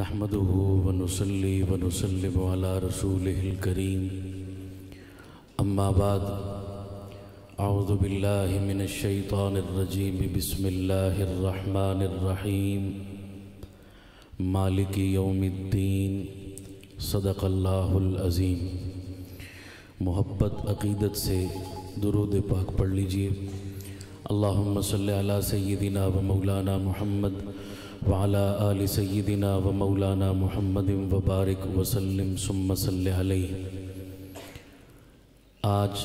नहमदुहु वनुसल्ली वनुसल्लिम अला रसूलिहिल करीम अम्मा बाद अऊज़ु बिल्लाहि मिनश शैतानिर रजीम बिस्मिल्लाहिर रहमानिर रहीम मालिकी यौमिद्दीन सदक़ल्लाहुल अज़ीम मोहब्बत अक़ीदत से दुरूद पाक पढ़ लीजिए अल्लाहुम्म सल्लि अला व मौलाना मुहम्मद व अला आलि सय्यिदिना व मौलाना मुहम्मद व बारिक वसल्लिम सुम्म सल्लि अलैहि आज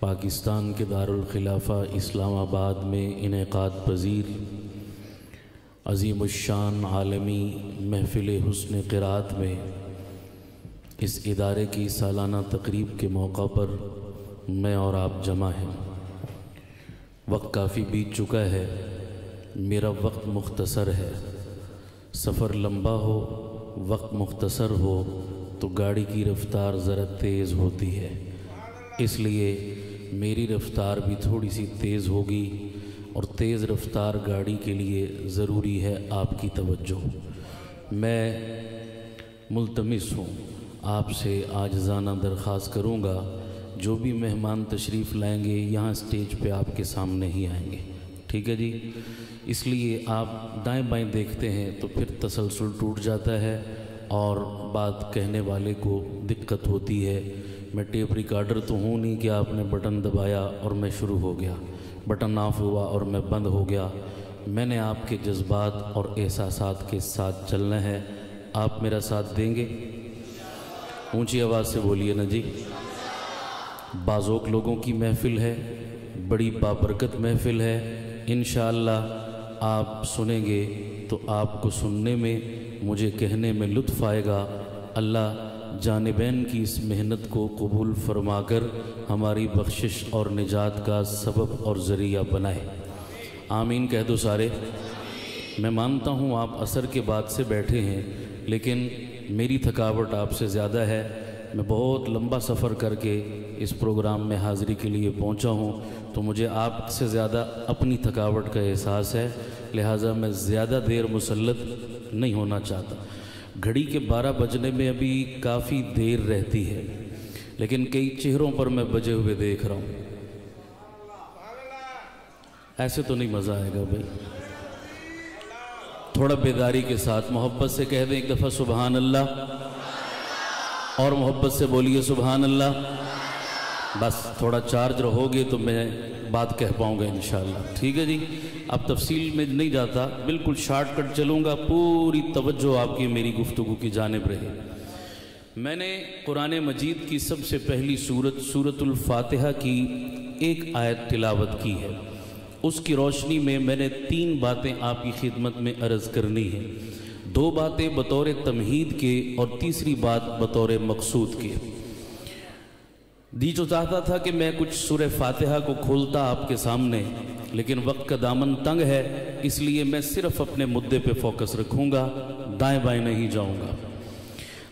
पाकिस्तान के दारुल खिलाफा इस्लामाबाद में इनकाद पज़ीर अजीमुशान आलमी महफिल हुस्न क़रात में इस इदारे की सालाना तकरीब के मौका पर मैं और आप जमा हैं वक्त काफ़ी बीत चुका है मेरा वक्त मुख्तसर है। सफ़र लंबा हो, वक्त मुख्तसर हो तो गाड़ी की रफ़्तार ज़रा तेज़ होती है। इसलिए मेरी रफ़्तार भी थोड़ी सी तेज़ होगी और तेज़ रफ़्तार गाड़ी के लिए ज़रूरी है आपकी तवज्जो। मैं मुलतमस हूँ। आपसे आज जाना दरख्वास्त करूँगा। जो भी मेहमान तशरीफ़ लाएँगे, यहाँ स्टेज पे आपके सामने ही आएँगे। ठीक है जी? इसलिए आप दाएँ बाएँ देखते हैं तो फिर तसलसल टूट जाता है और बात कहने वाले को दिक्कत होती है। मैं टेप रिकॉर्डर तो हूँ नहीं कि आपने बटन दबाया और मैं शुरू हो गया। बटन ऑफ़ हुआ और मैं बंद हो गया। मैंने आपके जज्बात और एहसास के साथ चलना है। आप मेरा साथ देंगे? ऊँची आवाज़ से बोलिए ना जी। बाज़ोक लोगों की महफ़िल है, बड़ी बाबरकत महफ़िल है। इन आप सुनेंगे तो आपको सुनने में, मुझे कहने में लुत्फ़ आएगा। अल्लाह जानबैन की इस मेहनत को कबूल फरमाकर हमारी बख्शिश और निजात का सबब और ज़रिया बनाए। आमीन कह दो सारे। मैं मानता हूँ आप असर के बाद से बैठे हैं, लेकिन मेरी थकावट आपसे ज़्यादा है। मैं बहुत लंबा सफ़र करके इस प्रोग्राम में हाज़िरी के लिए पहुँचा हूँ। तो मुझे आपसे ज़्यादा अपनी थकावट का एहसास है, लिहाजा मैं ज़्यादा देर मुसलत नहीं होना चाहता। घड़ी के 12 बजने में अभी काफ़ी देर रहती है, लेकिन कई चेहरों पर मैं बजे हुए देख रहा हूँ। ऐसे तो नहीं मज़ा आएगा भाई। थोड़ा बेदारी के साथ मोहब्बत से कह दें, एक दफ़ा सुबहान अल्लाह। और मोहब्बत से बोलिए सुबहान अल्लाह बस थोड़ा चार्ज रहोगे तो मैं बात कह पाऊँगा इन ठीक है जी? अब तफसील में नहीं जाता, बिल्कुल शॉर्टकट चलूँगा, पूरी तवज्जो आपकी मेरी गुफ्तु की जानब रहे। मैंने कुरान मजीद की सबसे पहली सूरत, सूरतुल फातिहा की एक आयत तिलावत की है। उसकी रोशनी में मैंने तीन बातें आपकी खिदमत में अर्ज़ करनी है। दो बातें बतौर तमहीद के और तीसरी बात बतौर मकसूद के। दी जो चाहता था कि मैं कुछ सुर फातिहा को खोलता आपके सामने, लेकिन वक्त का दामन तंग है, इसलिए मैं सिर्फ़ अपने मुद्दे पे फोकस रखूँगा, दाएँ बाएँ नहीं जाऊँगा।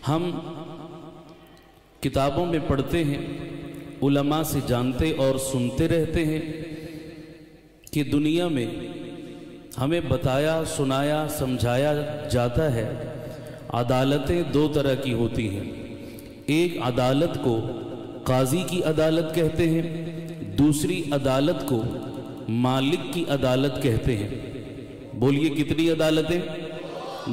हम किताबों में पढ़ते हैं, उलमा से जानते और सुनते रहते हैं कि दुनिया में हमें बताया, सुनाया, समझाया जाता है। अदालतें दो तरह की होती हैं। एक अदालत को काजी की अदालत कहते हैं, दूसरी अदालत को मालिक की अदालत कहते हैं। बोलिए कितनी अदालतें?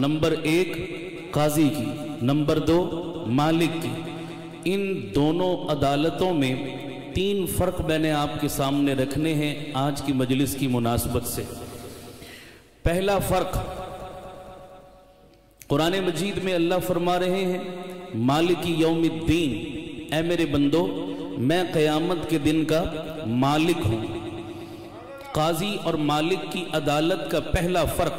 नंबर एक, काजी की। नंबर दो, मालिक की। इन दोनों अदालतों में तीन फ़र्क मैंने आपके सामने रखने हैं आज की मजलिस की मुनासबत से। पहला फ़र्क, कुरान मजीद में अल्लाह फरमा रहे हैं, मालिक यौमुद्दीन ए मेरे बंदो, मैं क़यामत के दिन का मालिक हूँ। काजी और मालिक की अदालत का पहला फ़र्क,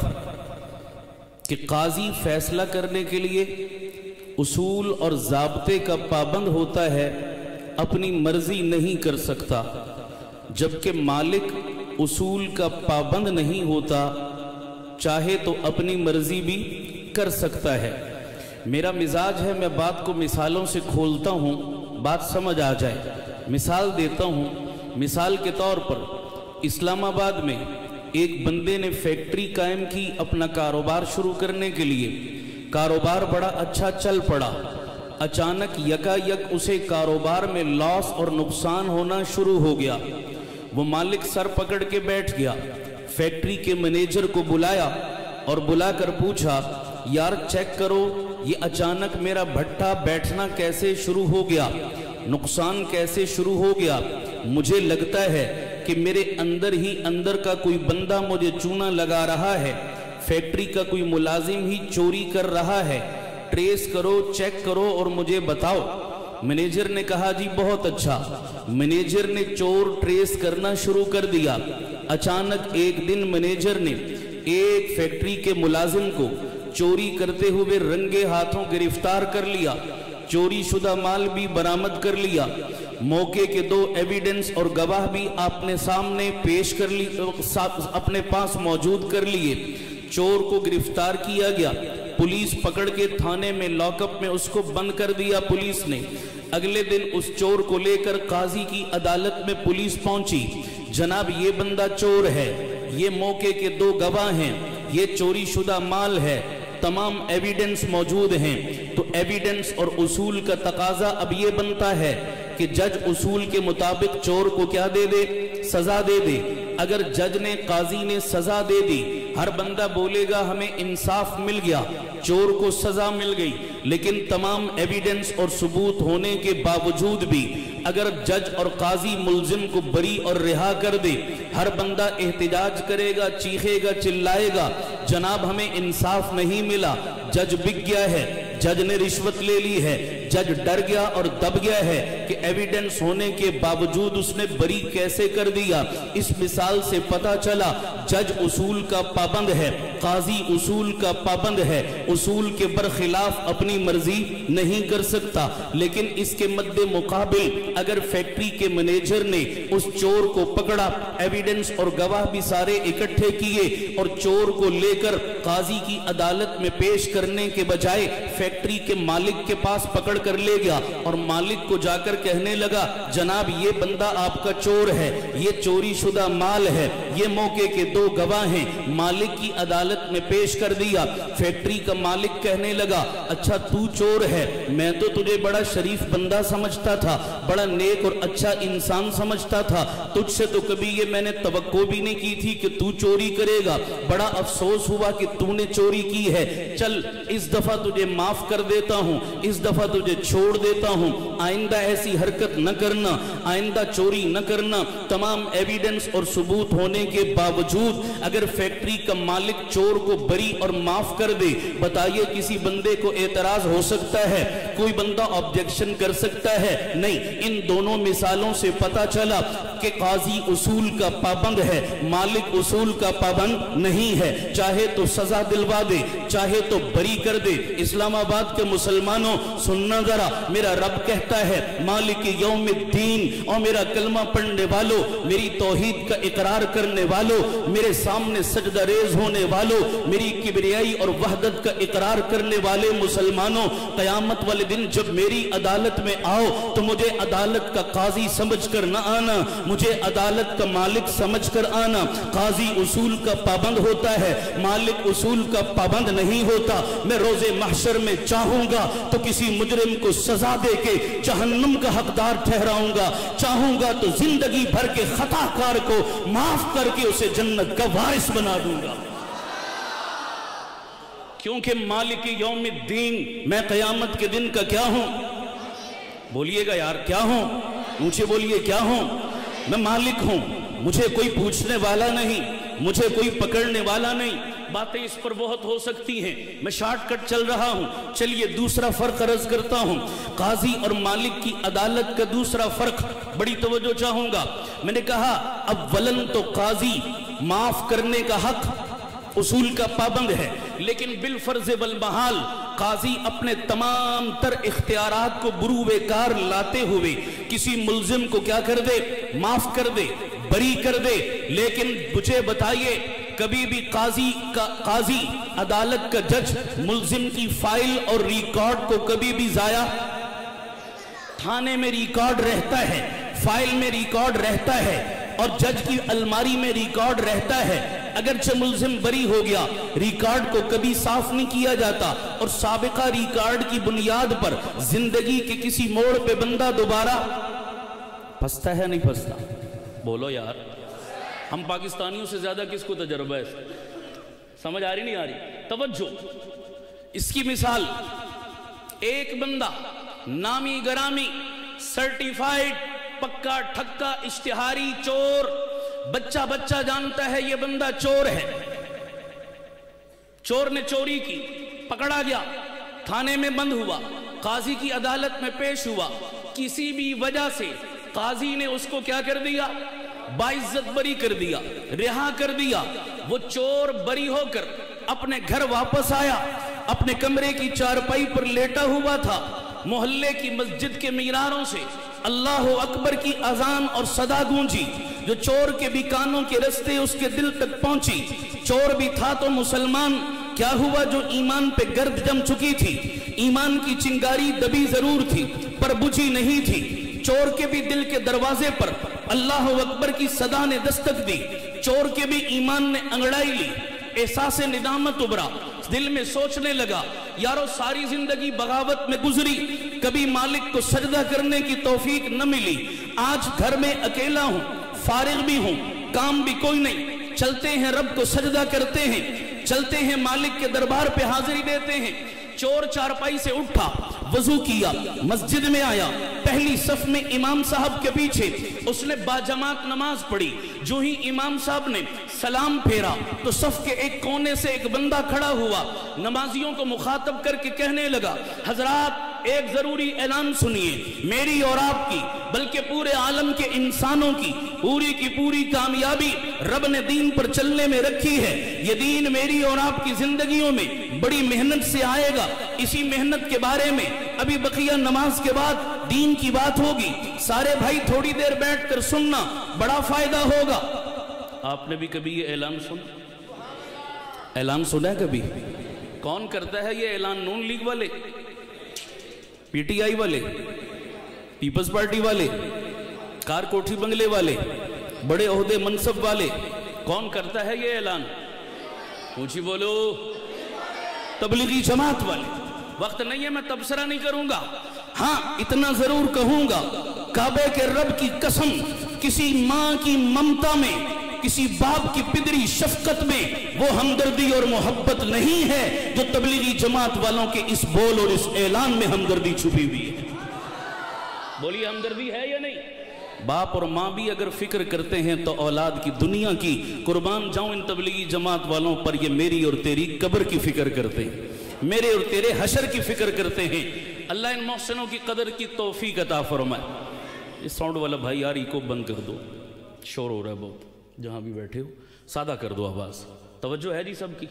कि काजी फैसला करने के लिए उसूल और जबते का पाबंद होता है, अपनी मर्ज़ी नहीं कर सकता, जबकि मालिक उसूल का पाबंद नहीं होता चाहे तो अपनी मर्ज़ी भी कर सकता है। मेरा मिजाज है, मैं बात को मिसालों से खोलता हूँ, बात समझ आ जाए। मिसाल देता हूँ, मिसाल के तौर पर, इस्लामाबाद में एक बंदे ने फैक्ट्री कायम की अपना कारोबार शुरू करने के लिए। कारोबार बड़ा अच्छा चल पड़ा। अचानक यकायक उसे कारोबार में लॉस और नुकसान होना शुरू हो गया। वो मालिक सर पकड़ के बैठ गया। फैक्ट्री के मैनेजर को बुलाया और बुलाकर पूछा, यार चेक करो, ये अचानक मेरा भट्टा बैठना कैसे शुरू हो गया? नुकसान कैसे शुरू हो गया? मुझे लगता है कि मेरे अंदर ही अंदर का कोई बंदा मुझे चूना लगा रहा है। फैक्ट्री का कोई मुलाजिम ही चोरी कर रहा है। ट्रेस करो चेक करो और मुझे बताओ। मैनेजर ने कहा, जी, बहुत अच्छा। मैनेजर ने चोर ट्रेस करना शुरू कर दिया। अचानक एक दिन मैनेजर ने एक फैक्ट्री के मुलाजिम को चोरी करते हुए रंगे हाथों गिरफ़्तार कर लिया। चोरी शुदा माल भी बरामद कर लिया। मौके के दो एविडेंस और गवाह भी आपने सामने पेश कर ली अपने पास मौजूद कर लिए। चोर को गिरफ़्तार किया गया। पुलिस पकड़ के थाने में लॉकअप में उसको बंद कर दिया पुलिस ने। अगले दिन उस चोर को लेकर काजी की अदालत में पुलिस पहुँची। जनाब, ये बंदा चोर है। ये मौके के दो गवाह हैं। ये चोरी शुदा माल है। तमाम एविडेंस मौजूद हैं। तो एविडेंस और उसूल का तकाजा अब ये बनता है कि जज उसूल के मुताबिक चोर को क्या दे दे? सजा दे दे। अगर जज ने, काजी ने सजा दे दी, हर बंदा बोलेगा, हमें इंसाफ मिल गया। चोर को सजा मिल गई। लेकिन तमाम एविडेंस और सबूत होने के बावजूद भी अगर जज और काजी मुलजिम को बरी और रिहा कर दे, हर बंदा एहतजाज करेगा, चीखेगा, चिल्लाएगा। जनाब, हमें इंसाफ नहीं मिला। जज बिक गया है। जज ने रिश्वत ले ली है। जज डर गया और दब गया है कि एविडेंस होने के बावजूद उसने बरी कैसे कर दिया। इस मिसाल से पता चला, जज उसूल का पाबंद है, काजी उसूल का पाबंद है। उसूल के बरखिलाफ अपनी मर्ज़ी नहीं कर सकता। लेकिन इसके मद्दे मुकाबिल अगर फैक्ट्री के मैनेजर ने उस चोर को पकड़ा एविडेंस और गवाह भी सारे इकट्ठे किए और चोर को लेकर काजी की अदालत में पेश करने के बजाय फैक्ट्री के मालिक के पास पकड़ कर ले गया। और मालिक को जाकर कहने लगा, जनाब, ये बंदा आपका चोर है। ये चोरी शुदा माल है। ये मौके के दो गवाह हैं। मालिक की अदालत में पेश कर दिया। फैक्ट्री का मालिक कहने लगा अच्छा तू चोर है। मैं तो तुझे बड़ा शरीफ बंदा समझता था। बड़ा नेक और अच्छा इंसान समझता था। तुझसे तो कभी ये मैंने तवक्को भी नहीं की थी कि तू चोरी करेगा। बड़ा अफसोस हुआ कि तूने चोरी की है। चल, इस दफ़ा तुझे माफ़ कर देता हूँ। इस दफ़ा तुझे तुझे छोड़ देता हूँ। आइंदा ऐसी हरकत न करना, आइंदा चोरी न करना, तमाम एविडेंस और सबूत होने के बावजूद अगर फैक्ट्री का मालिक चोर को बरी और माफ़ कर दे, बताइए किसी बंदे को एतराज़ हो सकता है? कोई बंदा ऑब्जेक्शन कर सकता है? नहीं, इन दोनों मिसालों से पता चला कि काजी उसूल का पाबंद है, मालिक उसूल का पाबंद नहीं है। चाहे तो सजा दिलवा दे, चाहे तो बरी कर दे। इस्लामाबाद के मुसलमानों सुनना जरा मेरा रब कहता है, मालिक यौम दीन और मेरा कलमा पढ़ने वालों, मेरी तोहीद का इकरार करने वालों, मेरे सामने सजदा रेज होने वालों, मेरी किबरियाई और वहदत का इकरार करने वाले मुसलमानों, कयामत वाले दिन जब मेरी अदालत में आओ तो मुझे अदालत का काजी समझ कर न आना, मुझे अदालत का मालिक समझ कर आना। काजी उसूल का पाबंद होता है, मालिक उसूल का पाबंद नहीं होता। मैं रोज़े महशर में चाहूँगा तो किसी मुजरिम को सजा दे के जहन्नुम का हकदार ठहराऊँगा। चाहूँगा तो ज़िंदगी भर के खताकार को माफ़ करके उसे जन्नत का वारिस बना दूँगा। क्योंकि मालिक यौम दीन मैं कयामत के दिन का क्या हूँ? बोलिएगा यार, क्या हूँ? ऊँचे बोलिए, क्या हूँ? मैं मालिक हूँ, मुझे कोई पूछने वाला नहीं, मुझे कोई पकड़ने वाला नहीं। बातें इस पर बहुत हो सकती हैं। मैं शॉर्टकट चल रहा हूँ। चलिए, दूसरा फ़र्क अर्ज़ करता हूँ। काजी और मालिक की अदालत का दूसरा फ़र्क, बड़ी तवज्जो चाहूँगा। मैंने कहा, अब वलन तो काजी, माफ़ करने का हक, उसूल का पाबंद है। लेकिन बिल फ़र्ज़ बल बहाल, काजी अपने तमाम तर इख्तियार को बुरूबेकार लाते हुए किसी मुलजिम को क्या कर दे? माफ़ कर दे, बरी कर दे। लेकिन मुझे बताइए कभी भी काजी का, काजी अदालत का जज मुलजिम की फ़ाइल और रिकॉर्ड को कभी भी जाया। थाने में रिकॉर्ड रहता है, फ़ाइल में रिकॉर्ड रहता है और जज की अलमारी में रिकॉर्ड रहता है। अगर अगरचे मुलजिम बरी हो गया रिकॉर्ड को कभी साफ़ नहीं किया जाता और सबका रिकॉर्ड की बुनियाद पर ज़िंदगी के किसी मोड़ पे बंदा दोबारा फंसता है नहीं फंसता बोलो यार। हम पाकिस्तानियों से ज़्यादा किसको तजर्बा है? समझ आ रही नहीं आ रही? तवज्जो। इसकी मिसाल, एक बंदा नामी गरामी सर्टिफाइड पक्का ठक्का इश्तिहारी चोर, बच्चा बच्चा जानता है ये बंदा चोर है। चोर ने चोरी की, पकड़ा गया, थाने में बंद हुआ, काजी की अदालत में पेश हुआ। किसी भी वजह से काजी ने उसको क्या कर दिया? बाइज्जत बरी कर दिया, रिहा कर दिया। वो चोर बरी होकर अपने घर वापस आया, अपने कमरे की चारपाई पर लेटा हुआ था। मोहल्ले की मस्जिद के मीनारों से अल्लाह अकबर की अजान और सदा गूंजी, जो चोर के भी कानों के रस्ते उसके दिल तक पहुँची। चोर भी था तो मुसलमान, क्या हुआ जो ईमान पे गर्द जम चुकी थी? ईमान की चिंगारी दबी ज़रूर थी, पर बुझी नहीं थी। चोर के भी दिल के दरवाजे पर अल्लाह अकबर की सदा ने दस्तक दी। चोर के भी ईमान ने अंगड़ाई ली। एहसास निदामत उभरा। दिल में सोचने लगा, यारो, सारी ज़िंदगी बगावत में गुजरी। कभी मालिक को सजदा करने की तोफीक न मिली। आज घर में अकेला हूँ, फारिग भी हूँ, काम भी कोई नहीं। चलते हैं, रब को सजदा करते हैं। चलते हैं, मालिक के दरबार पे हाजिरी देते हैं। चोर चारपाई से उठा, वज़ू किया, मस्जिद में आया। पहली सफ में इमाम साहब के पीछे उसने बाजमात नमाज़ पढ़ी। जो ही इमाम साहब ने सलाम फेरा तो सफ के एक कोने से एक बंदा खड़ा हुआ। नमाजियों को मुखातब करके कहने लगा, हजरात, एक ज़रूरी ऐलान सुनिए। मेरी और आपकी, बल्कि पूरे आलम के इंसानों की, पूरी की पूरी कामयाबी रब ने दीन पर चलने में रखी है। ये दीन मेरी और आपकी जिंदगियों में बड़ी मेहनत से आएगा। इसी मेहनत के बारे में अभी बकिया नमाज़ के बाद दीन की बात होगी। सारे भाई थोड़ी देर बैठकर सुनना बड़ा फ़ायदा होगा। आपने भी कभी ये ऐलान सुना? ऐलान सुना है कभी? कौन करता है ये ऐलान? नून लीग वाले? पीटीआई वाले? पीपल्स पार्टी वाले? कार कोठी बंगले वाले? बड़े ओहदे मनसब वाले? कौन करता है ये ऐलान? पूछी बोलो। तबलीगी जमात वाले। वक्त नहीं है मैं तबसरा नहीं करूँगा। हाँ इतना ज़रूर कहूँगा काबे के रब की कसम किसी माँ की ममता में किसी बाप की पिदरी शफकत में वो हमदर्दी और मोहब्बत नहीं है जो तबलीगी जमात वालों के इस बोल और इस ऐलान में हमदर्दी छुपी हुई है। बोलिए हमदर्दी है या नहीं? बाप और माँ भी अगर फ़िक्र करते हैं तो औलाद की दुनिया की, कुर्बान जाऊँ इन तबलीगी जमात वालों पर, ये मेरी और तेरी कब्र की फ़िक्र करते हैं। मेरे और तेरे हशर की फ़िक्र करते हैं। अल्लाह इन मोहसिनों की कदर की तोफ़ी अता फरमाए। इस साउंड वाला भाई यार को बंद कर दो। शोर हो रहा है बहुत, जहाँ भी बैठे हो। सादा कर दो आवाज़। तवज्जो है जी सबकी?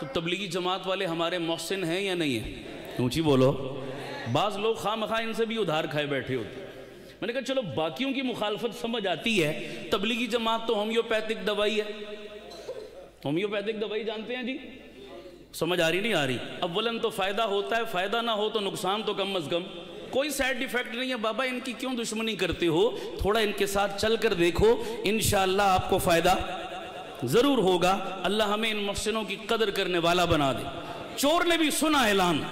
तो तबलीगी जमात वाले हमारे मोहसिन हैं या नहीं है? ऊँची बोलो। बाज़ लोग खाम खा इनसे भी उधार खाए बैठे होते। मैंने कहा, चलो, बाकियों की मुखालफत समझ आती है। तबलीगी जमात तो होम्योपैथिक दवाई है। होम्योपैथिक दवाई जानते हैं जी? समझ आ रही, नहीं आ रही? अब वलन तो फ़ायदा होता है, फ़ायदा ना हो तो नुकसान तो कम अज़ कम। कोई साइड इफ़ेक्ट नहीं है, बाबा, इनकी क्यों दुश्मनी करते हो? थोड़ा इनके साथ चल कर देखो इन आपको फ़ायदा ज़रूर होगा। अल्लाह हमें इन मोहसिनों की कदर करने वाला बना दे। चोर ने भी सुना ऐलान।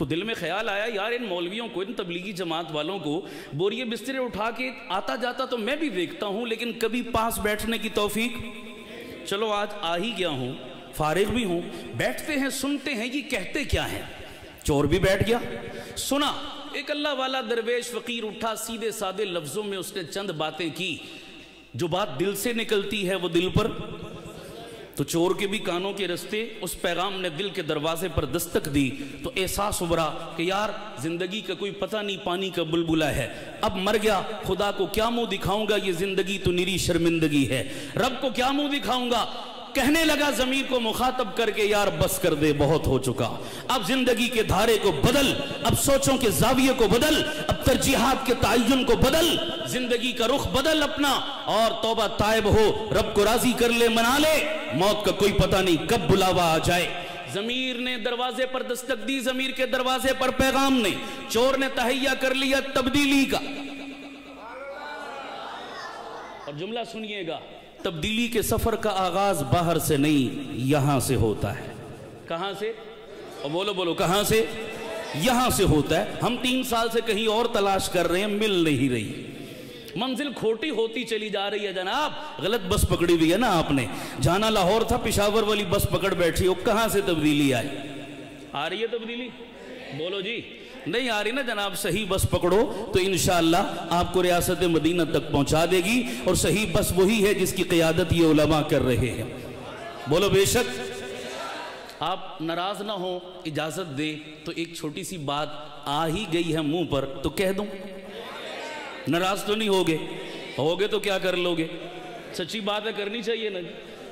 तो दिल में ख्याल आया, यार, इन मौलवियों को, इन तबलीगी जमात वालों को बोरिए बिस्तरे उठा के आता जाता तो मैं भी देखता हूँ, लेकिन कभी पास बैठने की तोफीक? चलो, आज आ ही गया हूँ, फारिग भी हूँ, बैठते हैं, सुनते हैं, ये कहते क्या है? चोर भी बैठ गया। सुना, एक अल्लाह वाला दरवेश फकीर उठा, सीधे सादे लफ्जों में उसने चंद बातें की, जो बात दिल से निकलती है वो दिल पर। तो चोर के भी कानों के रस्ते उस पैगाम ने दिल के दरवाजे पर दस्तक दी तो एहसास उभरा कि यार, ज़िंदगी का कोई पता नहीं पानी का बुलबुला है। अब मर गया, खुदा को क्या मुँह दिखाऊँगा? ये ज़िंदगी तो निरी शर्मिंदगी है। रब को क्या मुँह दिखाऊँगा? कहने लगा जमीर को मुखातब करके यार बस कर दे, बहुत हो चुका। अब ज़िंदगी के धारे को बदल, अब सोचों के जाविये को बदल, अब तरजीहात के तयन को बदल, ज़िंदगी का रुख बदल अपना, और तोबा तायब हो, रब को राज़ी कर ले, मना ले, मौत का कोई पता नहीं कब बुलावा आ जाए। जमीर ने दरवाजे पर दस्तक दी, जमीर के दरवाजे पर पैगाम ने, चोर ने तहैया कर लिया तब्दीली का। और जुमला सुनिएगा तब्दीली के सफ़र का आगाज़ बाहर से नहीं, यहाँ से होता है। कहाँ से? और बोलो बोलो, कहाँ से? यहाँ से होता है। हम तीन साल से कहीं और तलाश कर रहे हैं, मिल नहीं रही। मंजिल खोटी होती चली जा रही है जनाब। गलत बस पकड़ी हुई है ना आपने। जाना लाहौर था, पिशावर वाली बस पकड़ बैठी हो कहाँ से तब्दीली आई? आ रही है तब्दीली? बोलो जी। नहीं आ रही ना जनाब, सही बस पकड़ो तो इन आपको रियासत मदीना तक पहुँचा देगी, और सही बस वही है जिसकी क्यादत ये उलमा कर रहे हैं। बोलो बेशक। आप नाराज़ ना हो, इजाज़त दे तो एक छोटी सी बात आ ही गई है मुँह पर तो कह दूँ। नाराज़ तो नहीं होगे? होगे तो क्या कर लोगे? सच्ची बात है, करनी चाहिए ना।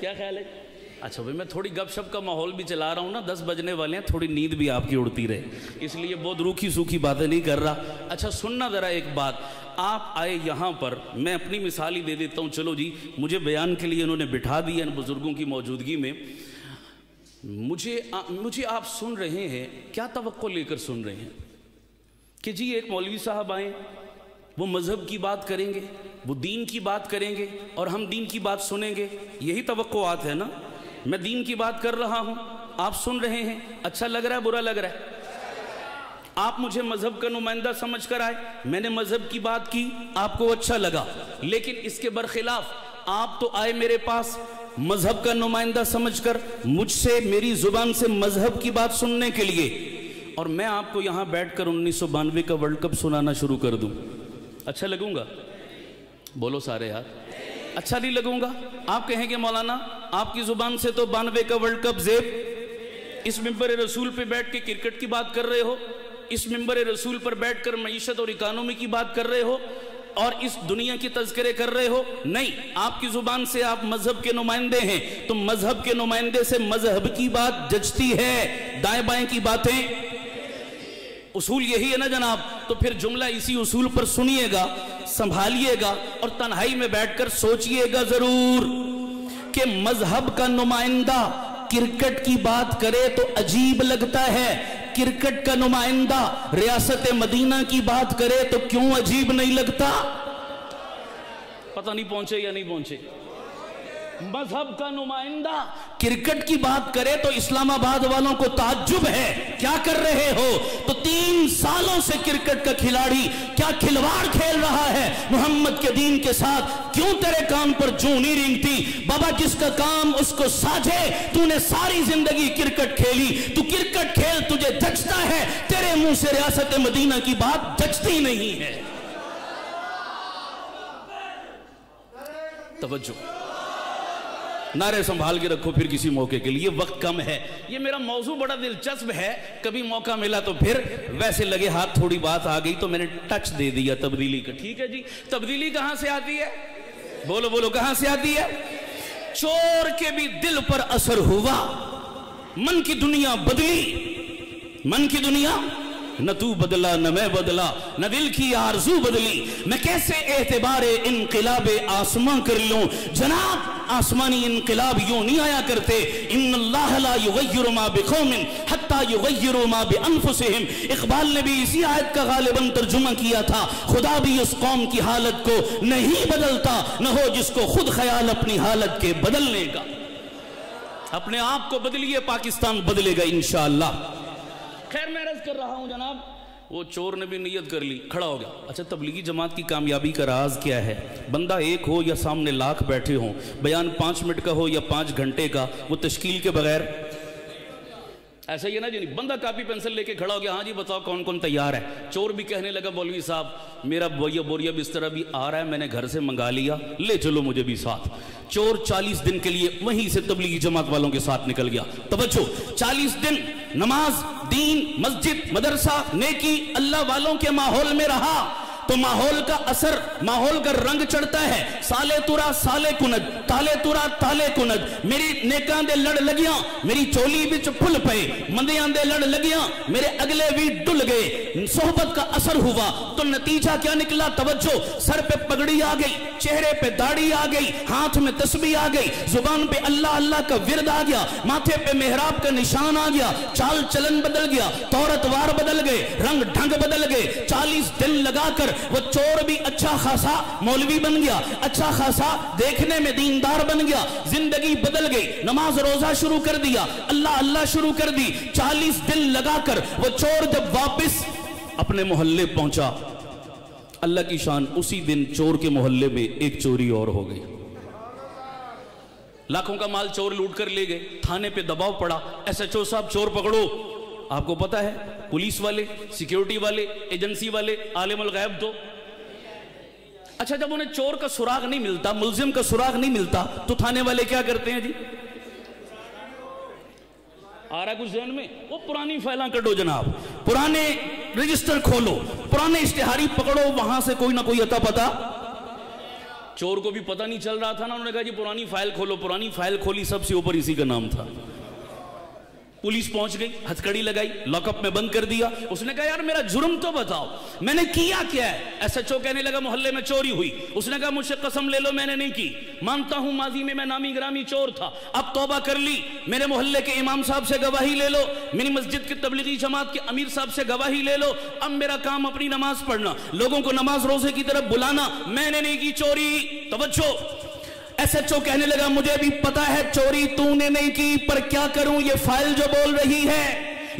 क्या ख्याल है? अच्छा भाई मैं थोड़ी गपशप का माहौल भी चला रहा हूँ ना दस बजने वाले हैं थोड़ी नींद भी आपकी उड़ती रहे। इसलिए बहुत रूखी सूखी बातें नहीं कर रहा। अच्छा सुनना ज़रा एक बात। आप आए यहाँ पर मैं अपनी मिसाल ही दे देता हूँ। चलो जी मुझे बयान के लिए उन्होंने बिठा दिया इन बुज़ुर्गों की मौजूदगी में। मुझे आ, मुझे आप सुन रहे हैं क्या तो लेकर सुन रहे हैं? कि जी एक मौलवी साहब आए वो मज़हब की बात करेंगे वो दीन की बात करेंगे और हम दीन की बात सुनेंगे। यही तो है ना? मैं दीन की बात कर रहा हूँ। आप सुन रहे हैं। अच्छा लग रहा है, बुरा लग रहा है? आप मुझे मज़हब का नुमाइंदा समझ कर आए। मैंने मज़हब की बात की, आपको अच्छा लगा। लेकिन इसके बरखिलाफ आप तो आए मेरे पास। मज़हब का नुमाइंदा समझकर मुझसे, मेरी ज़ुबान से मज़हब की बात सुनने के लिए। और मैं आपको यहाँ बैठकर उन्नीस सौ बानवे का वर्ल्ड कप सुनाना शुरू कर दूँ। अच्छा लगूँगा? बोलो सारे यार। अच्छा नहीं लगूँगा? आप कहेंगे, मौलाना आपकी ज़ुबान से तो बानवे का वर्ल्ड कप जेब। इस मेंबर रसूल पे बैठ के क्रिकेट की बात कर रहे हो। इस मेंबर रसूल पर बैठकर मीशत और इकानमी की बात कर रहे हो। और इस दुनिया की तस्करे कर रहे हो। नहीं, आपकी ज़ुबान से आप मज़हब के नुमाइंदे हैं। तो मज़हब के नुमाइंदे से मज़हब की बात जचती है। दाएँ बाएँ की बातें। उसूल यही है ना जनाब? तो फिर जुमला इसी उसूल पर सुनिएगा, संभालिएगा और तन्हाई में बैठकर सोचिएगा ज़रूर। कि मज़हब का नुमाइंदा क्रिकेट की बात करे तो अजीब लगता है। क्रिकेट का नुमाइंदा रियासत मदीना की बात करे तो क्यों अजीब नहीं लगता? पता नहीं पहुँचे या नहीं पहुँचे। मज़हब का नुमाइंदा। क्रिकेट की बात करे तो इस्लामाबाद वालों को ताज्जुब है। क्या कर रहे हो? तो तीन सालों से क्रिकेट का खिलाड़ी क्या खिलवाड़ खेल रहा है? मोहम्मद के दीन के साथ क्यों तेरे काम पर जू नहीं रिंगती? बाबा जिसका काम? उसको साझे। तूने सारी ज़िंदगी क्रिकेट खेली। तू क्रिकेट खेल, तुझे जचता है। तेरे मुँह से रियासत मदीना की बात जचती नहीं है। तवज्जो। नारे संभाल के रखो फिर किसी मौके के लिए, वक्त कम है। ये मेरा मौजू बड़ा दिलचस्प है। कभी मौका मिला तो फिर वैसे लगे हाथ थोड़ी बात आ गई तो मैंने टच दे दिया तब्दीली का। ठीक है जी, तब्दीली कहाँ से आती है? बोलो बोलो, कहाँ से आती है? चोर के भी दिल पर असर हुआ, मन की दुनिया बदली, मन की दुनिया न तू बदला, न मैं बदला, न दिल की आरज़ू बदली। मैं कैसे एतबार इनकलाब आसमां कर लूँ? जनाब, आसमानी इनकलाब यूँ नहीं आया करते। इन इकबाल ने भी इसी आयत का गालिबन तर्जुमा किया था। खुदा भी उस कौम की हालत को नहीं बदलता, न हो जिसको खुद ख्याल अपनी हालत के बदलने का। अपने आप को बदलिए, पाकिस्तान बदलेगा इंशाला खैर मैं रज कर रहा हूँ, जनाब। वो चोर ने भी नियत कर ली, खड़ा हो गया। अच्छा तबलीगी जमात की कामयाबी का राज क्या है? बंदा एक हो या सामने लाख बैठे हों? बयान पाँच मिनट का हो या पाँच घंटे का? वो तश्कील के बगैर ऐसा ही है ना जी बंदा कापी पेंसिल लेके खड़ा हो गया हाँ जी बताओ कौन कौन तैयार है। चोर भी कहने लगा मौलवी साहब, मेरा बोरिया बोरिया बिस्तर भी आ रहा है, मैंने घर से मंगा लिया, ले चलो मुझे भी साथ। चोर 40 दिन के लिए वहीं से तबलीगी जमात वालों के साथ निकल गया। तवज्जो 40 दिन नमाज़, दीन, मस्जिद, मदरसा, नेकी, अल्लाह वालों के माहौल में रहा। तो माहौल का असर, माहौल का रंग चढ़ता है। साले तुरा, साले कुनद, ताले तुरा, ताले कुनद। मेरी नेकां दे लड़ लगिया, मेरी चोली बिच फुल पे मंदियाँ दे लड़ लगिया, मेरे अगले भी डुल गए। सोहबत का असर हुआ तो नतीजा क्या निकला? तवज्जो, सर पे पगड़ी आ गई, चेहरे पे दाढ़ी आ गई, हाथ में तस्बी आ गई, ज़ुबान पे अल्लाह अल्लाह का विरद आ गया, माथे पे मेहराब का निशान आ गया, चाल चलन बदल गया तौरत वार बदल गए, रंग ढंग बदल गए, चालीस दिन लगाकर वो चोर भी अच्छा खासा मौलवी बन गया अच्छा खासा देखने में दीनदार बन गया, ज़िंदगी बदल गई, नमाज़ रोजा शुरू कर दिया, अल्लाह अल्लाह शुरू कर दी, चालीस दिन लगाकर वो चोर जब वापस अपने मोहल्ले पहुँचा, अल्लाह की शान उसी दिन चोर के मोहल्ले में एक चोरी और हो गई। लाखों का माल चोर लूट कर ले गए, थाने पे दबाव पड़ा, एसएचओ साहब चोर पकड़ो आपको पता है, पुलिस वाले, सिक्योरिटी वाले, एजेंसी वाले आलिमुल गैब तो। अच्छा जब उन्हें चोर का सुराग नहीं मिलता, मुलजिम का सुराग नहीं मिलता तो थाने वाले क्या करते हैं जी? आ रहा कुछ जहन में? वो पुरानी फाइलें कटो जनाब। पुराने रजिस्टर खोलो। पुराने इश्तेहारी पकड़ो, वहाँ से कोई ना कोई अता पता। चोर को भी पता नहीं चल रहा था ना, उन्होंने कहा जी, पुरानी फ़ाइल खोलो, पुरानी फ़ाइल खोली, सबसे ऊपर इसी का नाम था। पुलिस पहुँच गई, हथकड़ी लगाई, लॉकअप में बंद कर दिया। उसने कहा, यार, मेरा जुर्म तो बताओ। मैंने किया क्या है? एसएचओ कहने लगा, मोहल्ले में चोरी हुई। उसने कहा, मुझसे कसम ले लो, मैंने नहीं की। मानता हूँ माजी में मैं नामी ग्रामी चोर था। अब तोबा कर ली। मेरे मोहल्ले के इमाम साहब से गवाही ले लो। मेरी मस्जिद की तबलीगी जमात के अमीर साहब से गवाही ले लो। अब मेरा काम अपनी नमाज़ पढ़ना, लोगों को नमाज़ रोज़े की तरफ़ बुलाना। मैंने नहीं की चोरी। तवज्जो। एसएचओ कहने लगा, मुझे भी पता है चोरी तूने नहीं की, पर क्या करूँ? ये फ़ाइल जो बोल रही है,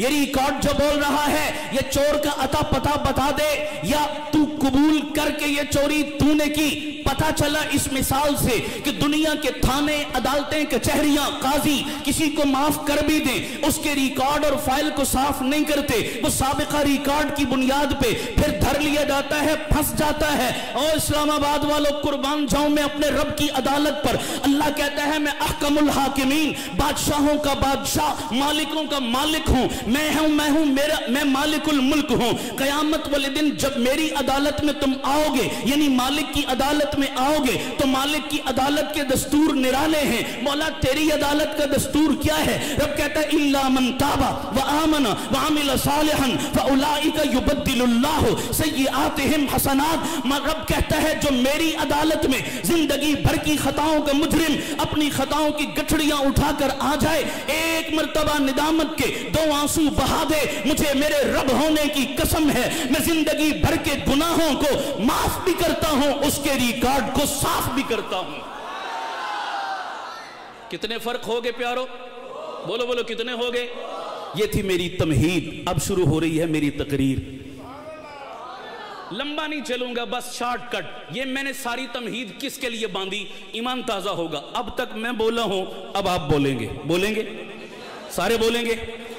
ये रिकॉर्ड जो बोल रहा है, ये चोर का अता पता बता दे, या तू कबूल करके ये चोरी तूने की पता चला इस मिसाल से कि दुनिया के थाने, अदालतें, कचहरियाँ, काजी किसी को माफ़ कर भी दें, उसके रिकॉर्ड और फ़ाइल को साफ़ नहीं करते, वो सबका रिकॉर्ड की बुनियाद पे फिर धर लिया जाता है, फंस जाता है। और इस्लामाबाद वालों, कुर्बान जाऊँ मैं अपने रब की अदालत पर। अल्लाह कहता है, मैं अहकमुल हाकिमीन, बादशाहों का बादशाह, मालिकों का मालिक हूँ। मैं हूँ मैं हूँ, मेरा, मैं मालिकुल मुल्क हूँ। कयामत वाले दिन जब मेरी अदालत में तुम आओगे, यानी मालिक की अदालत में आओगे तो मालिक की अदालत के दस्तूर निराले हैं। मौला, तेरी अदालत का दस्तूर क्या है? रब कहता है, इल्ला मन ताबा व आमना व अमिल सालिहन फ उलाइका युबद्दिलुल्लाह सय्यिआतिहिम हसनात। रब कहता है, जो मेरी अदालत में ज़िंदगी भर की खताओं का मुजरिम अपनी खताओं की गठड़ियाँ उठाकर आ जाए, एक मरतबा निदामत के दो आँसू बहा दे, मुझे मेरे रब होने की कसम है। मैं ज़िंदगी भर के गुनाहों को माफ़ भी करता हूँ, उसके रिकॉर्ड रिकॉर्ड को साफ़ भी करता हूँ। कितने फ़र्क हो गए प्यारो? बोलो बोलो, कितने हो गए? ये थी मेरी तमहीद। अब शुरू हो रही है मेरी तकरीर। लंबा नहीं चलूँगा, बस शॉर्टकट ये मैंने सारी तमहीद किसके लिए बांधी? ईमान ताज़ा होगा। अब तक मैं बोला हूँ, अब आप बोलेंगे। बोलेंगे? सारे बोलेंगे?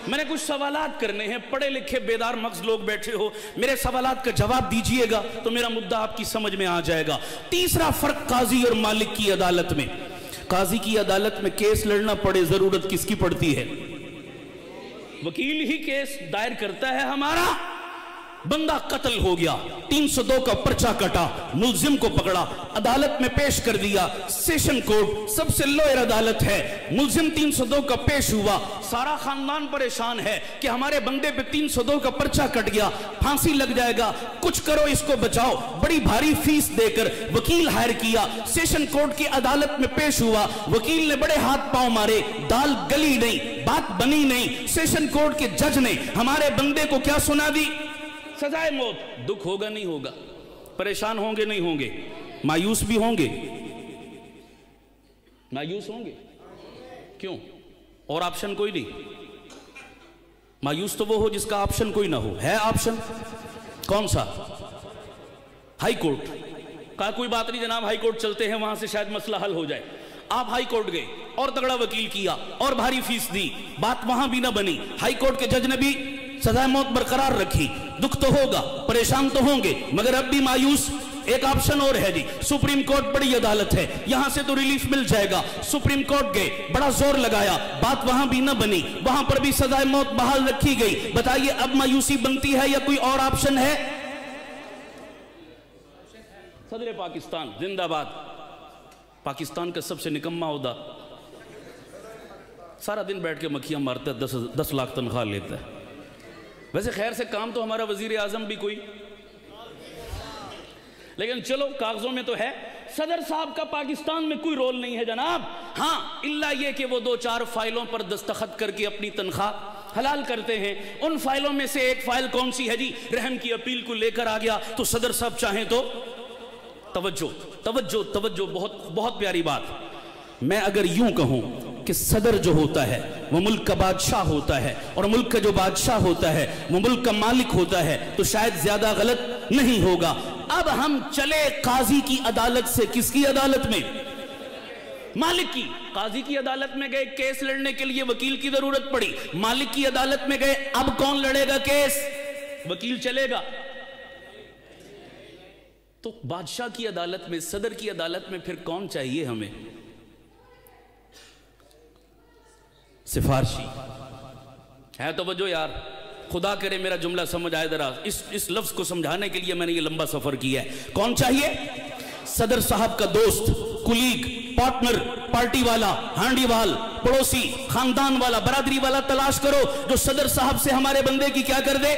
मैंने कुछ सवाल करने हैं, पढ़े लिखे बेदार मक्स लोग बैठे हो, मेरे सवाल का जवाब दीजिएगा तो मेरा मुद्दा आपकी समझ में आ जाएगा। तीसरा फ़र्क काजी और मालिक की अदालत में। काजी की अदालत में केस लड़ना पड़े, ज़रूरत किसकी पड़ती है? वकील ही केस दायर करता है हमारा। बंदा कत्ल हो गया 302 का पर्चा कटा, मुलजिम को पकड़ा, अदालत में पेश कर दिया, सेशन कोर्ट सबसे लोअर अदालत है। मुलजिम 302 का पेश हुआ, सारा खानदान परेशान है कि हमारे बंदे पे 302 का पर्चा कट गया, फांसी लग जाएगा, कुछ करो इसको बचाओ। बड़ी भारी फ़ीस देकर वकील हायर किया, सेशन कोर्ट की अदालत में पेश हुआ, वकील ने बड़े हाथ पाँव मारे, दाल गली नहीं, बात बनी नहीं, सेशन कोर्ट के जज ने हमारे बंदे को क्या सुना दी? सजाए मौत। दुख होगा, नहीं होगा। परेशान होंगे, नहीं होंगे। मायूस भी होंगे। मायूस होंगे? क्यों? और ऑप्शन कोई नहीं। मायूस तो वो हो जिसका ऑप्शन कोई ना हो। है ऑप्शन कौन सा? हाई कोर्ट कहा कोई बात नहीं जनाब हाई कोर्ट चलते हैं, वहाँ से शायद मसला हल हो जाए। आप हाई कोर्ट गए, और तगड़ा वकील किया, और भारी फ़ीस दी। बात वहाँ भी ना बनी। हाई कोर्ट के जज ने भी सजा मौत बरकरार रखी। दुख तो होगा, परेशान तो होंगे, मगर अब भी मायूस। एक ऑप्शन और है जी, सुप्रीम कोर्ट बड़ी अदालत है। यहाँ से तो रिलीफ मिल जाएगा। सुप्रीम कोर्ट गए, बड़ा ज़ोर लगाया। बात वहाँ भी न बनी, वहाँ पर भी सजाए मौत बहाल रखी गई। बताइए, अब मायूसी बनती है या कोई और ऑप्शन है? सदर पाकिस्तान, जिंदाबाद। पाकिस्तान का सबसे निकम्मा उदा सारा दिन बैठ के मक्खियाँ मारता है, दस दस लाख तनख्वाह लेता है। वैसे खैर से काम तो हमारा वज़ीर आज़म भी कोई। लेकिन चलो, कागजों में तो है। सदर साहब का पाकिस्तान में कोई रोल नहीं है जनाब। हाँ इल्ला ये कि वो दो चार फाइलों पर दस्तखत करके अपनी तनख्वाह हलाल करते हैं। उन फाइलों में से एक फ़ाइल कौन सी है जी? रहम की अपील को लेकर आ गया। तो सदर साहब चाहें तो तवज्जो तवज्जो तवज्जो, बहुत बहुत प्यारी बात। मैं अगर यूँ कहूँ कि सदर जो होता है, वो मुल्क का बादशाह होता है, और मुल्क का जो बादशाह होता है, वो मुल्क का मालिक होता है तो शायद ज़्यादा गलत नहीं होगा। अब हम चले काजी की अदालत से किसकी अदालत में? मालिक की। काजी की अदालत में गए, केस लड़ने के लिए वकील की ज़रूरत पड़ी। मालिक की अदालत में गए, अब कौन लड़ेगा केस? वकील चलेगा। तो बादशाह की अदालत में, सदर की अदालत में फिर कौन चाहिए हमें? सिफारशी। है तो वजो यार, खुदा करे मेरा जुमला समझ आए जरा। इस इस लफ्ज को समझाने के लिए मैंने ये लंबा सफ़र किया है। कौन चाहिए? सदर साहब का दोस्त, कुलीग, पार्टनर, पार्टी वाला हांडी वाल पड़ोसी, खानदान वाला, बरादरी वाला, तलाश करो, जो सदर साहब से हमारे बंदे की क्या कर दे?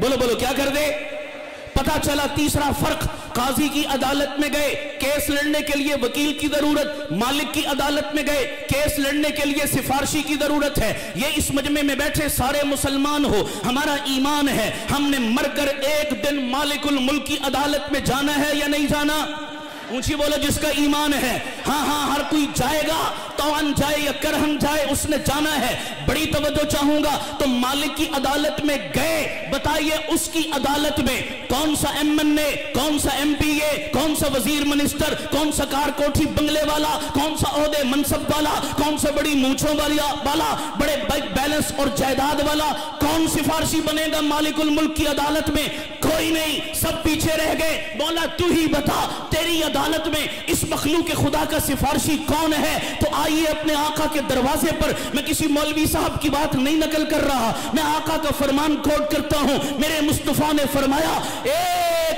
बोलो बोलो, क्या कर दे? पता चला तीसरा फ़र्क, काजी की अदालत में गए, केस लड़ने के लिए वकील की ज़रूरत, मालिक की अदालत में गए, केस लड़ने के लिए सिफारशी की ज़रूरत है। ये इस मजमे में बैठे सारे मुसलमान हो, हमारा ईमान है, हमने मरकर एक दिन मालिकुल मुल्क की अदालत में जाना है या नहीं जाना? ऊँची बोलो, जिसका ईमान है। हाँ हाँ हर कोई जाएगा तोन जाए या करहन जाए, उसने जाना है। बड़ी तवज्जो चाहूँगा तो मालिक की अदालत में गए। बताइए, उसकी अदालत में कौन सा एम एन ए कौन सा एम पी ए कौन सा वज़ीर मिनिस्टर, कौन सा कार कोठी बंगले वाला, कौन सा ओहदे मनसब वाला, कौन सा बड़ी मूछों वाला वाला, बड़े बैंक बैलेंस और जायदाद वाला, कौन सिफारशी बनेगा मालिकुल मुल्क की अदालत में? कोई नहीं, सब पीछे रह गए। बोला, तू ही बता, तेरी अदालत में इस मखलू के खुदा का सिफारशी कौन है? तो आइए अपने आका के दरवाजे पर मैं किसी मौलवी साहब की बात नहीं नकल कर रहा। मैं आका का फरमान कोट करता हूँ। मेरे मुस्तफ़ा ने फरमाया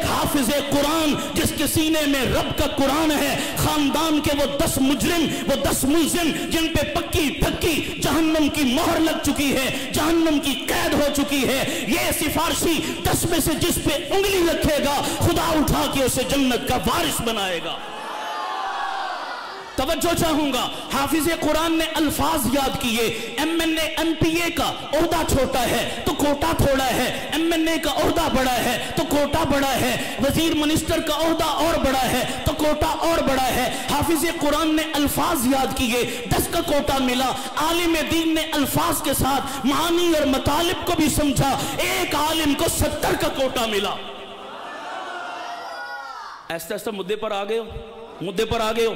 एक हाफिज कुरान, जिसके सीने में रब का कुरान है। खानदान के वो दस मुजरिम, वो दस मुलजिम, जिन पे पक्की पक्की जहन्नम की मोहर लग चुकी है, जहन्नम की कैद हो चुकी है। ये सिफारशी दस में से जिस पे उंगली रखेगा, खुदा उठा के उसे जन्नत का वारिस बनाएगा। तवज्जो चाहूँगा। हाफिज कुरान ने अल्फाज याद किए। M N M P A का ओहदा छोटा है तो कोटा थोड़ा है। एम एन ए का ओहदा बड़ा है तो कोटा बड़ा है। वज़ीर मिनिस्टर का ओहदा और बड़ा है तो कोटा और बड़ा है। हाफिज कुरान ने अल्फाज याद किए, दस का कोटा मिला। आलिम दीन ने अल्फाज के साथ मानी और मतालिब को भी समझा। एक आलिम को सत्तर का कोटा मिला। ऐसा ऐसा मुद्दे पर आ गए हो? मुद्दे पर आ गए हो?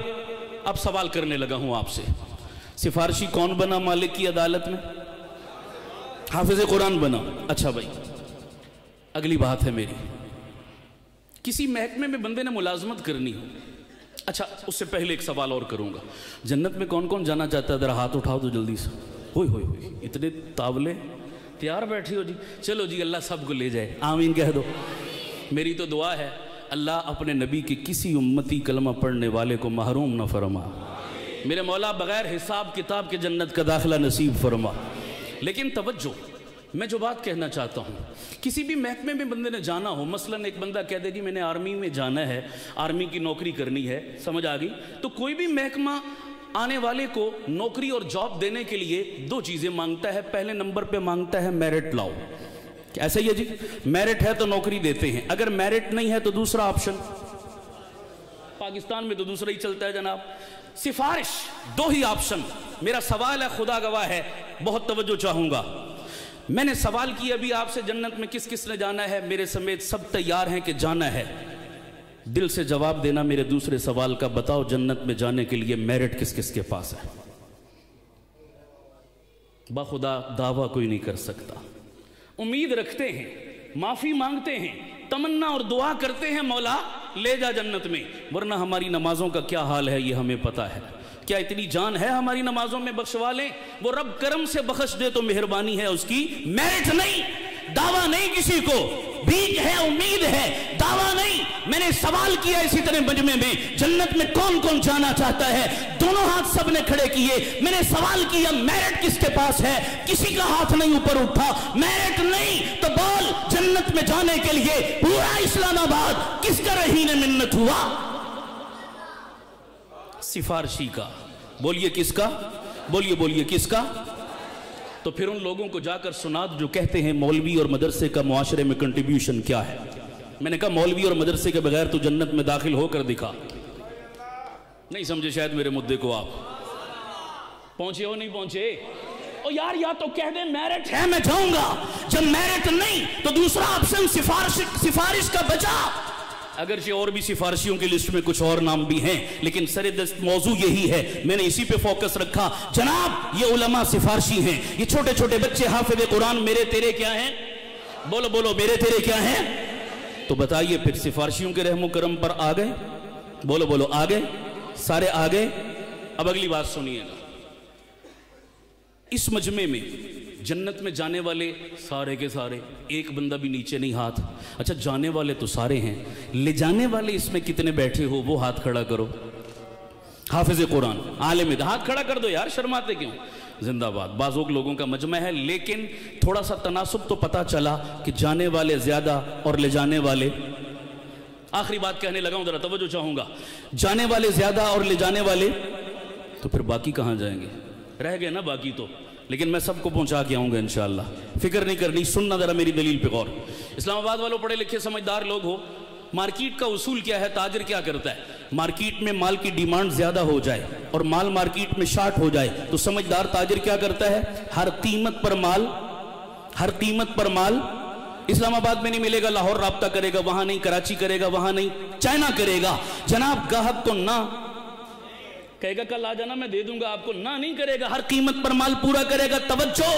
अब सवाल करने लगा हूँ आपसे। सिफारशी कौन बना मालिक की अदालत में? हाफिज कुरान बना। अच्छा भाई, अगली बात है मेरी। किसी महकमे में बंदे ने मुलाजमत करनी हो। अच्छा उससे पहले एक सवाल और करूँगा। जन्नत में कौन कौन जाना चाहता है? जरा हाथ उठाओ तो जल्दी से। हो हो इतने तावले। तैयार बैठी हो जी। चलो जी, अल्लाह सबको ले जाए। आमीन कह दो। मेरी तो दुआ है अल्लाह अपने नबी के किसी उम्मती कलमा पढ़ने वाले को महरूम न फरमा। मेरे मौला बगैर हिसाब किताब के जन्नत का दाखिला नसीब फरमा। लेकिन तवज्जो, मैं जो बात कहना चाहता हूँ, किसी भी महकमे में बंदे ने जाना हो, मसलन एक बंदा कह दे कि मैंने आर्मी में जाना है, आर्मी की नौकरी करनी है, समझ आ गई? तो कोई भी महकमा आने वाले को नौकरी और जॉब देने के लिए दो चीज़ें माँगता है। पहले नंबर पे माँगता है मेरिट लाओ ऐसा ही है जी मेरिट है तो नौकरी देते हैं। अगर मेरिट नहीं है तो दूसरा ऑप्शन पाकिस्तान में तो दूसरा ही चलता है जनाब। सिफारिश, दो ही ऑप्शन मेरा सवाल है, खुदा गवाह है, बहुत तवज्जो चाहूँगा। मैंने सवाल किया अभी आपसे, जन्नत में किस किस ने जाना है? मेरे समेत सब तैयार हैं कि जाना है। दिल से जवाब देना मेरे दूसरे सवाल का, बताओ जन्नत में जाने के लिए मेरिट किस किस के पास है? बाखुदा दावा कोई नहीं कर सकता। उम्मीद रखते हैं, माफ़ी मांगते हैं, तमन्ना और दुआ करते हैं, मौला, ले जा जन्नत में। वरना हमारी नमाजों का क्या हाल है, ये हमें पता है। क्या इतनी जान है हमारी नमाजों में बख्शवा लें? वो रब करम से बख्श दे तो मेहरबानी है, उसकी मेरिट नहीं। दावा नहीं किसी को। बीज है, उम्मीद है, दावा नहीं। मैंने सवाल किया इसी तरह मजमे में, जन्नत में कौन कौन जाना चाहता है? दोनों हाथ सबने खड़े किए। मैंने सवाल किया मेरिट किसके पास है? किसी का हाथ नहीं ऊपर उठा। मेरिट नहीं तो बोल, जन्नत में जाने के लिए पूरा इस्लामाबाद किसका ने मिन्नत हुआ? सिफारशी का। बोलिए किसका? बोलिए बोलिए किसका? तो फिर उन लोगों को जाकर सुना जो कहते हैं, मौलवी और मदरसे का मुआशरे में कंट्रीब्यूशन क्या है? मैंने कहा, मौलवी और मदरसे के बगैर तो जन्नत में दाखिल होकर दिखा। नहीं समझे शायद मेरे मुद्दे को आप। पहुँचे हो, नहीं पहुँचे? ओ यार, या तो कह दे मेरिट है, मैं जाऊँगा। जब मेरिट नहीं तो दूसरा ऑप्शन सिफारिश सिफारिश का बचा। अगर से और भी सिफारशियों की लिस्ट में कुछ और नाम भी हैं, लेकिन सर मौजू यही है। मैंने इसी पे फोकस रखा। जनाब, ये उलमा सिफारशी हैं। ये छोटे छोटे बच्चे हाफिज कुरान, मेरे तेरे क्या हैं? बोलो बोलो, मेरे तेरे क्या हैं? तो बताइए, फिर सिफारशियों के रहमो करम पर आ गए? बोलो बोलो, आ गए? सारे आ गए? अब अगली बात सुनिएगा। इस मजमे में जन्नत में जाने वाले सारे के सारे, एक बंदा भी नीचे नहीं हाथ। अच्छा जाने वाले तो सारे हैं, ले जाने वाले इसमें कितने बैठे हो, वो हाथ खड़ा करो। हाफिज कुरान, आलिम हाथ खड़ा कर दो यार, शर्माते क्यों? जिंदाबाद। बाजोक लोगों का मजमा है, लेकिन थोड़ा सा तनासब तो पता चला कि जाने वाले ज़्यादा और ले जाने वाले। आखिरी बात कहने लगा हूँ, जरा तवज्जो चाहूँगा। जाने वाले ज़्यादा और ले जाने वाले तो फिर बाकी कहाँ जाएँगे? रह गए ना बाकी तो। लेकिन मैं सबको पहुँचा के आऊँगा इंशाला फ़िक्र नहीं करनी, सुनना जरा मेरी दलील पे गौर। इस्लामाबाद वालों पढ़े लिखे समझदार लोग हो। मार्केट का उसूल क्या है, ताजर क्या करता है? मार्केट में माल की डिमांड ज़्यादा हो जाए और माल मार्केट में शार्ट हो जाए तो समझदार ताजर क्या करता है? हर कीमत पर माल, हर कीमत पर माल। इस्लामाबाद में नहीं मिलेगा, लाहौर रबता करेगा, वहाँ नहीं, कराची करेगा, वहाँ नहीं, चाइना करेगा। जनाब गाहक को ना कहेगा, कल आ जाना, मैं दे दूँगा आपको। ना, नहीं करेगा। हर कीमत पर माल पूरा करेगा। तवज्जो।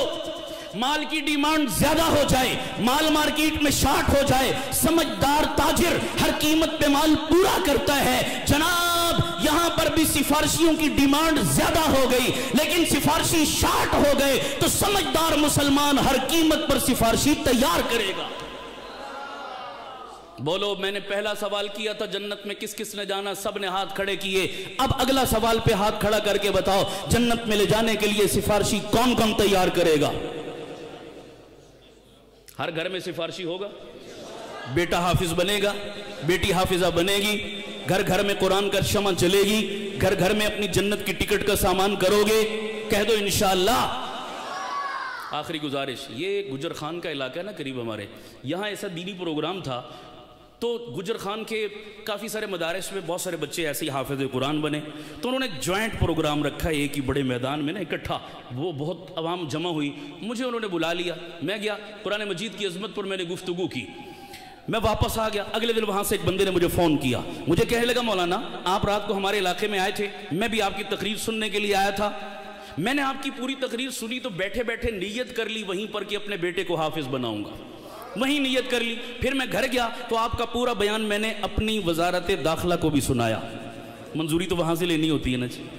माल की डिमांड ज़्यादा हो जाए, माल मार्केट में शार्ट हो जाए, समझदार, ताजिर, हर कीमत पे माल पूरा करता है। जनाब, यहाँ पर भी सिफारशियों की डिमांड ज़्यादा हो गई, लेकिन सिफारशी शार्ट हो गए तो समझदार मुसलमान हर कीमत पर सिफारशी तैयार करेगा। बोलो, मैंने पहला सवाल किया था, जन्नत में किस किस ने जाना? सबने हाथ खड़े किए। अब अगला सवाल पे हाथ खड़ा करके बताओ, जन्नत में ले जाने के लिए सिफारशी कौन कौन तैयार करेगा? हर घर में सिफारशी होगा। बेटा हाफिज बनेगा, बेटी हाफिजा बनेगी, घर घर में कुरान का क्षमा चलेगी, घर घर में अपनी जन्नत की टिकट का सामान करोगे, कह दो इनशाला आखिरी गुजारिश, ये गुजर खान का इलाका है ना करीब हमारे। यहाँ ऐसा दीनी प्रोग्राम था तो गुजर खान के काफ़ी सारे मदारस में बहुत सारे बच्चे ऐसे ही हाफिज कुरान बने। तो उन्होंने जॉइंट प्रोग्राम रखा है एक ही बड़े मैदान में ना इकट्ठा। वो बहुत आवाम जमा हुई। मुझे उन्होंने बुला लिया। मैं गया, कुरान मजीद की अजमत पर मैंने गुफ्तु की। मैं वापस आ गया। अगले दिन वहाँ से एक बंदे ने मुझे फ़ोन किया। मुझे कहने लगा, मौलाना, आप रात को हमारे इलाके में आए थे। मैं भी आपकी तकरीर सुनने के लिए आया था। मैंने आपकी पूरी तकरीर सुनी तो बैठे बैठे नीयत कर ली वहीं पर कि अपने बेटे को हाफिज बनाऊँगा। वहीं नीयत कर ली। फिर मैं घर गया तो आपका पूरा बयान मैंने अपनी वजारत दाखिला को भी सुनाया। मंजूरी तो वहाँ से लेनी होती है ना जी।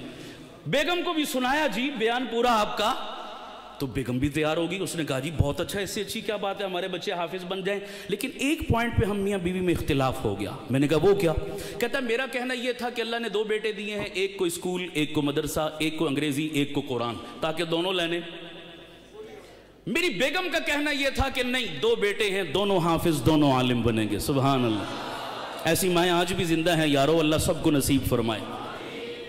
बेगम को भी सुनाया जी, बयान पूरा आपका। तो बेगम भी तैयार होगी उसने कहा, जी, बहुत अच्छा इससे अच्छी क्या बात है? हमारे बच्चे हाफिज बन जाएँ। लेकिन एक पॉइंट पे हम मियाँ बीवी में इख्तिलाफ हो गया। मैंने कहा, वो क्या? कहता, मेरा कहना यह था कि अल्लाह ने दो बेटे दिए हैं, एक को स्कूल, एक को मदरसा, एक को अंग्रेज़ी, एक को कुरान, ताकि दोनों लेने मेरी बेगम का कहना यह था कि नहीं, दो बेटे हैं, दोनों हाफिज, दोनों आलिम बनेंगे सुबह अल्लाह ऐसी माएँ आज भी ज़िंदा हैं, यारो, अल्लाह सबको नसीब फरमाए।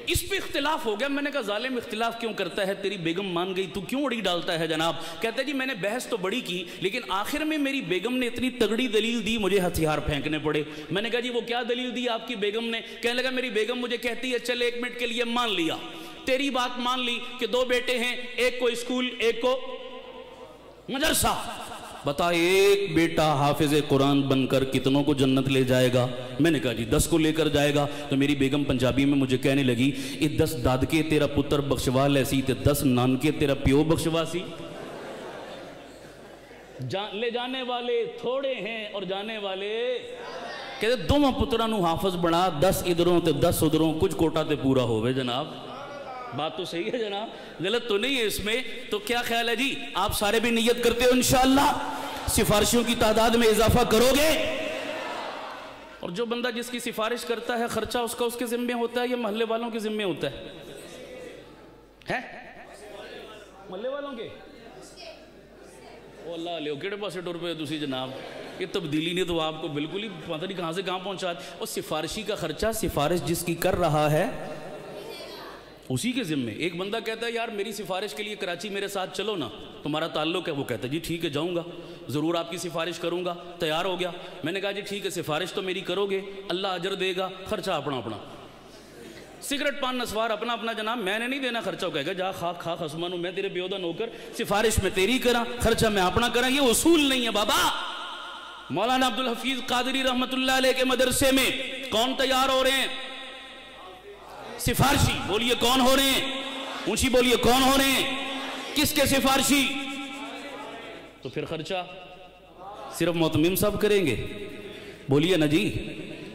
इस पे इख्तिलाफ हो गया, मैंने कहा, जालिम, इख्तिलाफ क्यों करता है? तेरी बेगम मान गई, तू क्यों उड़ी डालता है, जनाब? कहते जी, मैंने बहस तो बड़ी की, लेकिन आखिर में मेरी बेगम ने इतनी तगड़ी दलील दी, मुझे हथियार फेंकने पड़े। मैंने कहा, जी, वो क्या दलील दी आपकी बेगम ने? कहने लगा, मेरी बेगम मुझे कहती है, चल एक मिनट के लिए मान लिया। तेरी बात मान ली कि दो बेटे हैं, एक को स्कूल, एक को मदरसा। बता एक बेटा हाफिज कुरान बनकर कितनों को जन्नत ले जाएगा? मैंने कहा जी दस को लेकर जाएगा। तो मेरी बेगम पंजाबी में मुझे कहने लगी ये दस दादके तेरा पुत्र बख्शवा लैसी ते दस नानके तेरा प्यो बख्शवासी जा, ले जाने वाले थोड़े हैं और जाने वाले कहते दोवों पुत्रां हाफज बना दस इधरों ते दस उधरों कुछ कोटा ते पूरा होवे जनाब। बात तो सही है जनाब। गलत तो नहीं है इसमें। तो क्या ख्याल है जी? आप सारे भी नियत करते हो इनशाला सिफारिशों की तादाद में इजाफा करोगे? और जो बंदा जिसकी सिफारिश करता है, खर्चा उसका उसके जिम्मे होता है या मोहल्ले वालों के जिम्मे होता है? है? मोहल्ले वालों के? जनाब? ये तब्दीली ने तो आपको बिल्कुल ही पता नहीं कहाँ से कहाँ पहुँचा और सिफारिशी का खर्चा, सिफारिश जिसकी कर रहा है उसी के ज़िम्मे। एक बंदा कहता है, यार, मेरी सिफारिश के लिए कराची मेरे साथ चलो ना। तुम्हारा ताल्लुक है। वो कहता है, जी, ठीक है, जाऊँगा। ज़रूर आपकी सिफारिश करूँगा। तैयार हो गया। मैंने कहा, जी, ठीक है, सिफारिश तो मेरी करोगे। अल्लाह अजर देगा। खर्चा अपना अपना। सिगरेट पान नसवार, अपना अपना जनाब। मैंने नहीं देना खर्चा। कहेगा, जा, खा खा, खसमान मैं, तेरे बेहदा नौकर। सिफारिश में तेरी करा, खर्चा मैं अपना करा। ये उसूल नहीं है, बाबा। मौलाना अब्दुल हफीज कादरी रहमत के मदरसे में कौन तैयार हो रहे हैं? सिफारशी, बोलिए कौन हो रहे हैं? ऊँची बोलिए कौन हो रहे हैं? किसके सिफारशी? तो फिर खर्चा? सिर्फ़ मोतमिम सब करेंगे। बोलिए ना जी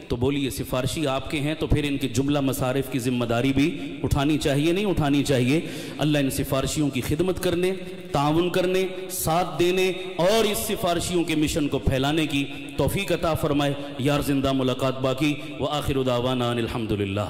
तो बोलिए, सिफारशी आपके हैं तो फिर इनके जुमला मसारिफ की ज़िम्मेदारी भी उठानी चाहिए, नहीं उठानी चाहिए? अल्लाह इन सिफारशियों की खिदमत करने, ताउन करने, साथ देने और इस सिफारशियों के मिशन को फैलाने की तोफ़ी अता फरमाए। यार ज़िंदा मुलाकात बाकी, व आखिर उदावाना अलहमदिल्ला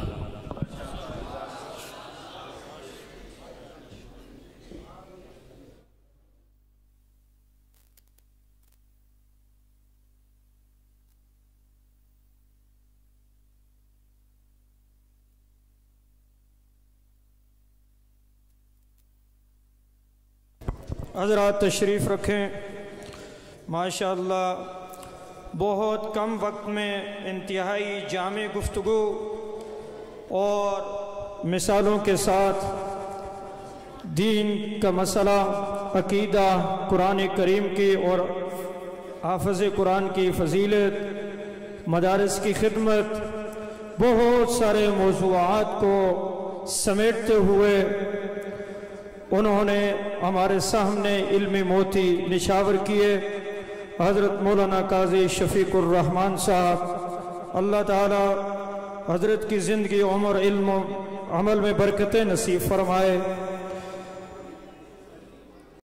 हजरात तशरीफ़ रखें। माशा बहुत कम वक्त में इंतहाई जाम गुफ्तु और मिसालों के साथ दीन का मसला, अकीदा कुरान करीम की और हाफज कुरान की फजीलत, मदारस की खिदमत, बहुत सारे मौजूद को समेटते हुए उन्होंने हमारे सामने इल्मी मोती निशावर किए। हज़रत मौलाना काजी शफीकुररहमान साहब, अल्लाह ताला हज़रत की ज़िंदगी उम्र इल्म अमल में बरकतें नसीब फरमाए।